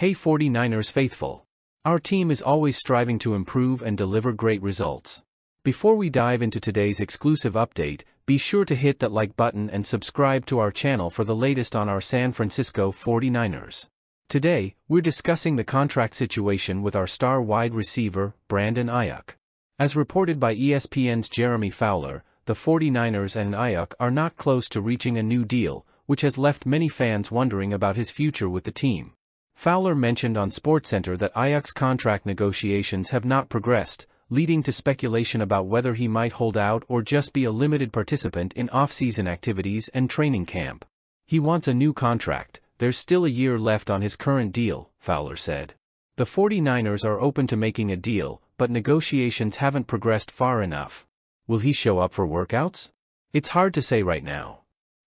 Hey 49ers faithful. Our team is always striving to improve and deliver great results. Before we dive into today's exclusive update, be sure to hit that like button and subscribe to our channel for the latest on our San Francisco 49ers. Today, we're discussing the contract situation with our star wide receiver, Brandon Aiyuk. As reported by ESPN's Jeremy Fowler, the 49ers and Aiyuk are not close to reaching a new deal, which has left many fans wondering about his future with the team. Fowler mentioned on SportsCenter that Aiyuk's contract negotiations have not progressed, leading to speculation about whether he might hold out or just be a limited participant in off-season activities and training camp. He wants a new contract, there's still a year left on his current deal, Fowler said. The 49ers are open to making a deal, but negotiations haven't progressed far enough. Will he show up for workouts? It's hard to say right now.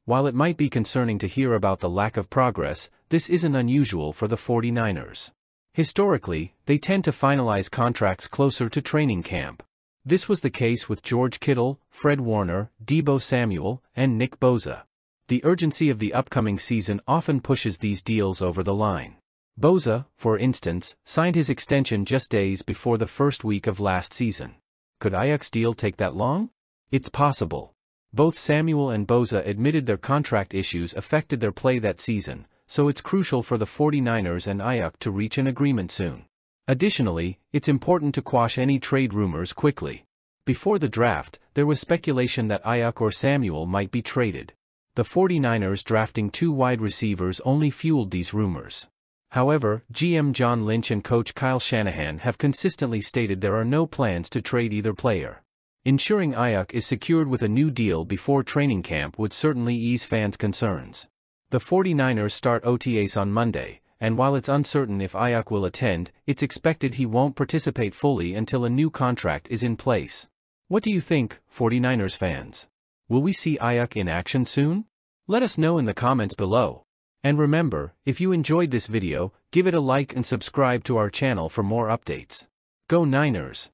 While it might be concerning to hear about the lack of progress, this isn't unusual for the 49ers. Historically, they tend to finalize contracts closer to training camp. This was the case with George Kittle, Fred Warner, Deebo Samuel, and Nick Bosa. The urgency of the upcoming season often pushes these deals over the line. Bosa, for instance, signed his extension just days before the first week of last season. Could Aiyuk's deal take that long? It's possible. Both Samuel and Bosa admitted their contract issues affected their play that season, so it's crucial for the 49ers and Aiyuk to reach an agreement soon. Additionally, it's important to quash any trade rumors quickly. Before the draft, there was speculation that Aiyuk or Samuel might be traded. The 49ers drafting two wide receivers only fueled these rumors. However, GM John Lynch and coach Kyle Shanahan have consistently stated there are no plans to trade either player. Ensuring Aiyuk is secured with a new deal before training camp would certainly ease fans' concerns. The 49ers start OTAs on Monday, and while it's uncertain if Aiyuk will attend, it's expected he won't participate fully until a new contract is in place. What do you think, 49ers fans? Will we see Aiyuk in action soon? Let us know in the comments below. And remember, if you enjoyed this video, give it a like and subscribe to our channel for more updates. Go Niners!